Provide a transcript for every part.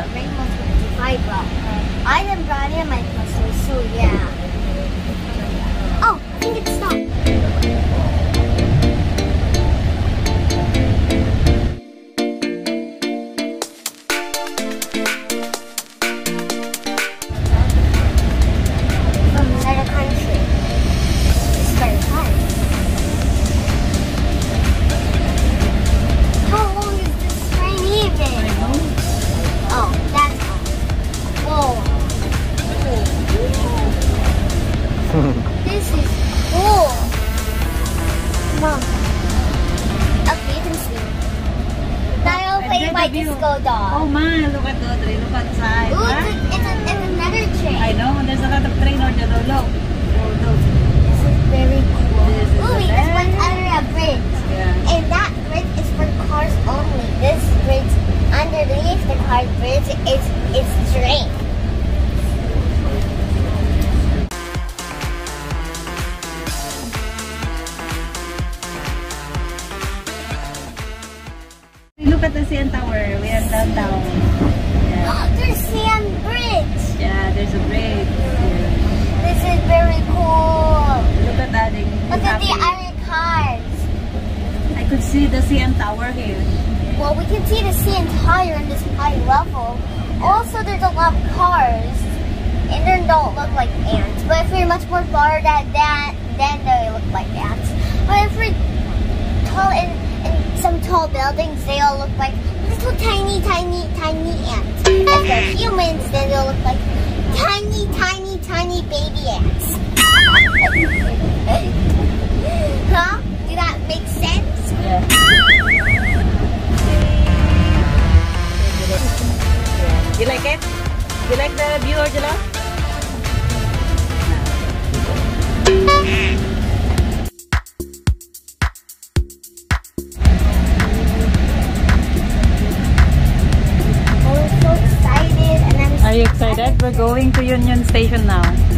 got rainbows. I am Brian and my muscle, so yeah. Oh, I think it stopped. Don't look like ants. But if we're much more far than that, then they look like ants. But if we're tall in, in some tall buildings, they all look like little tiny, tiny, tiny ants. If they're humans, then they'll look like tiny, tiny, tiny baby ants. huh? That make sense? Yeah. You like it? You like the view, Angela? Are you excited? We're going to Union Station now. Now,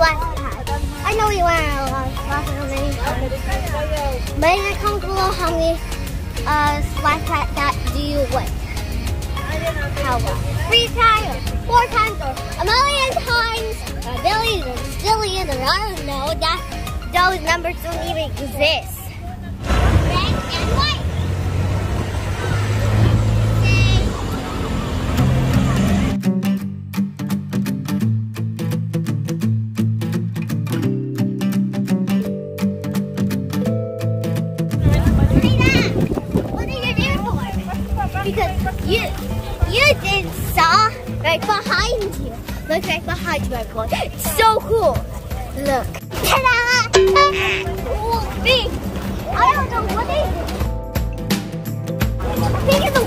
I know went to a splash pads many. But in the comment below how many uh, splash pad that do you win? How well? Three times, four times, or a million times, a billion, or zillion, or I don't know. That those numbers don't even exist. Red and white. Look right behind you, everyone. It's so cool. Look. Ta-da! I don't know what is it. I think it's a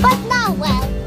but not well.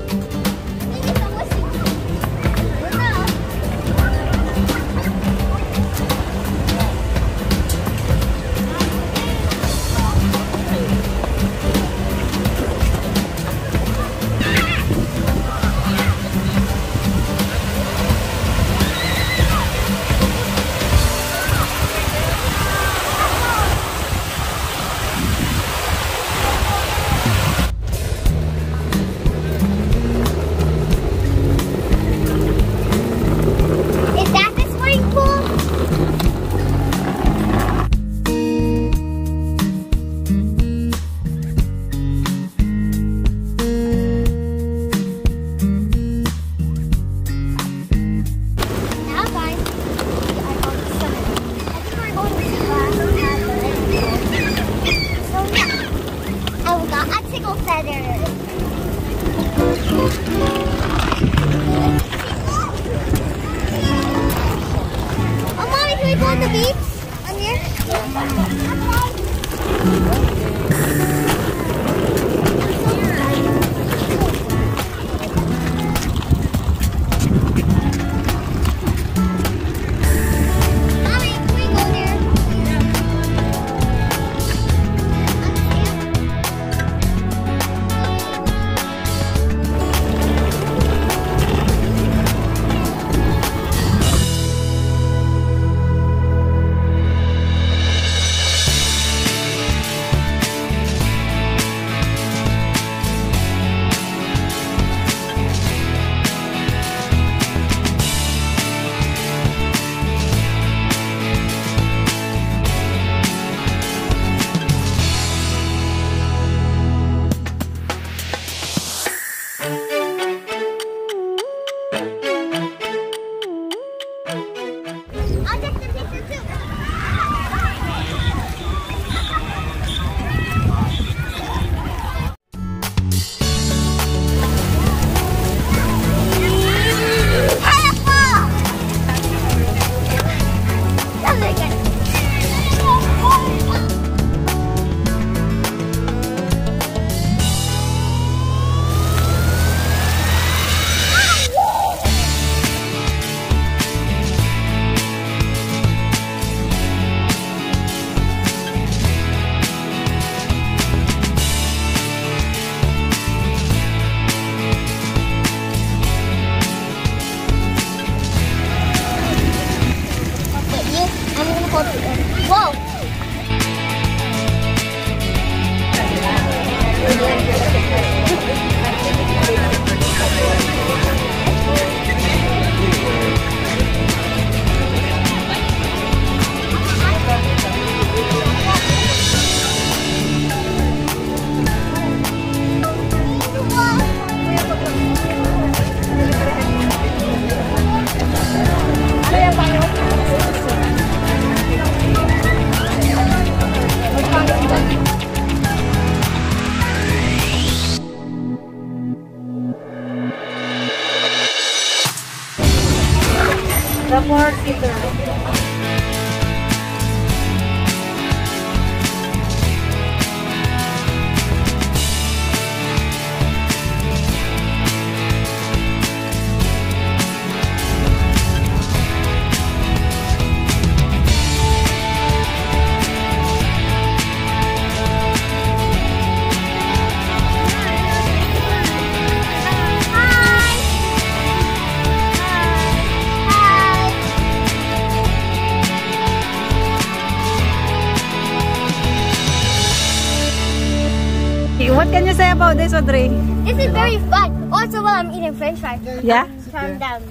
About this, is very fun. Also, while I'm eating French fries, Yeah? down,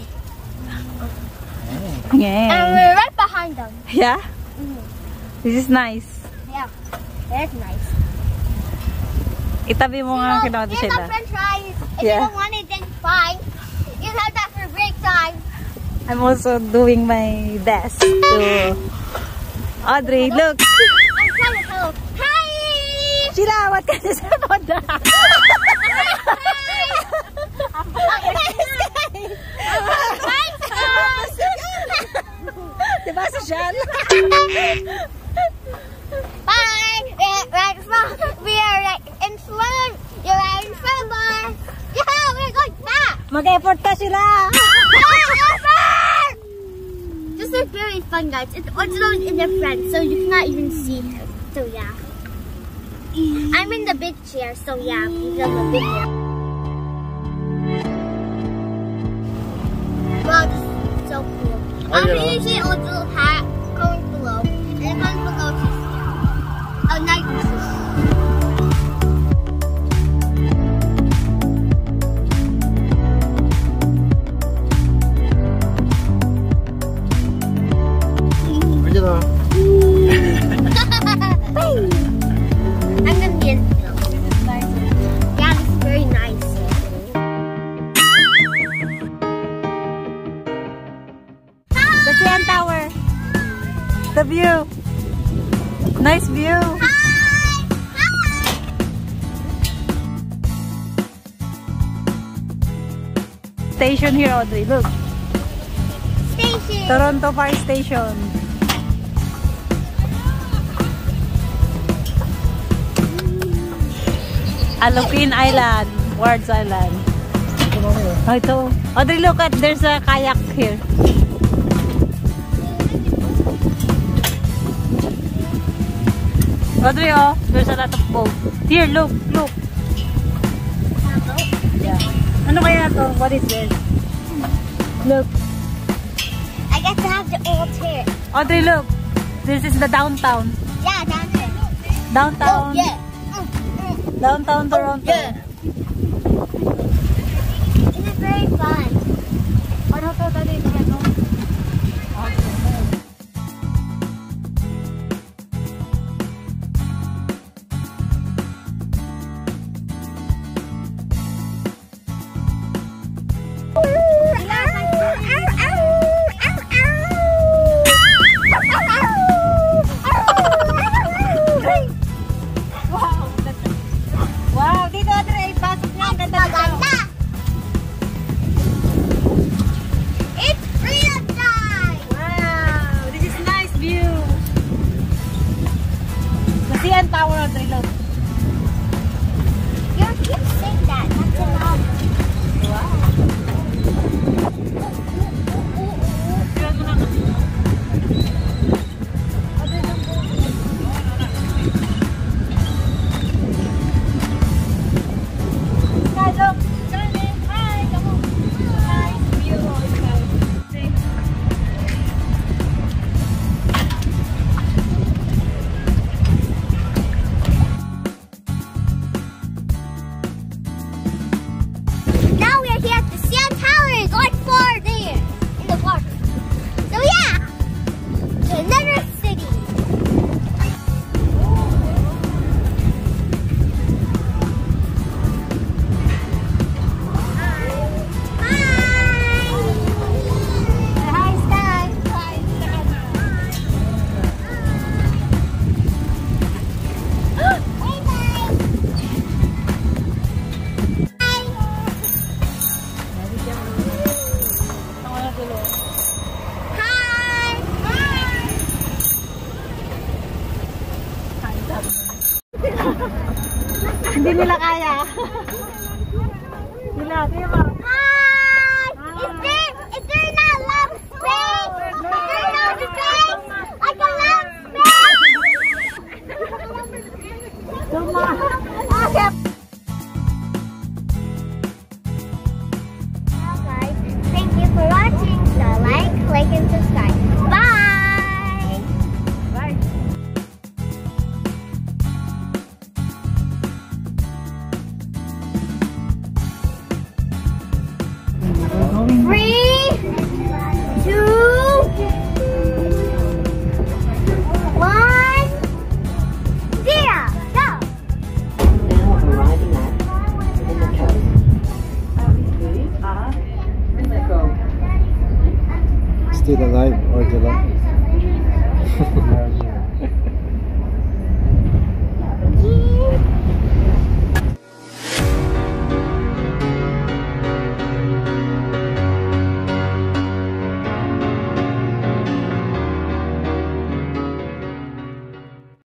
and Yeah. we're right behind them. Yeah? Mm-hmm. This is nice. Yeah, that's nice. Itabi mo nga You kina know, Ate here's French fries. If Yeah. you don't want it, then fine. You have that for break time. I'm also doing my best to... Audri, look! I'm trying to help. Hi. Sheila, what can you say about that? diba social? Bye. We're right in front. We are right in front. You're right in front of us. Yeah, we're going back. Mag-effort ka, Sheila! This is very fun, guys. It's also in the front, so you cannot even see him. So yeah. I'm in the big chair, so yeah, because I'm a big chair. Wow, this is so cool. I'm gonna see a little hat Station here, Audrey. Look. Station! Toronto Fire Station. Alupin Island. Wards Island. Oh, ito. Audrey, look at there's a kayak here. Audrey, oh, there's a lot of boat. Here, look, look. Yeah. Ano kaya to? What is this? Look. I get to have the old chair. Audri, look. This is the downtown. Yeah, down there. Downtown. Oh, yeah. Mm, mm. Downtown Toronto. yeah.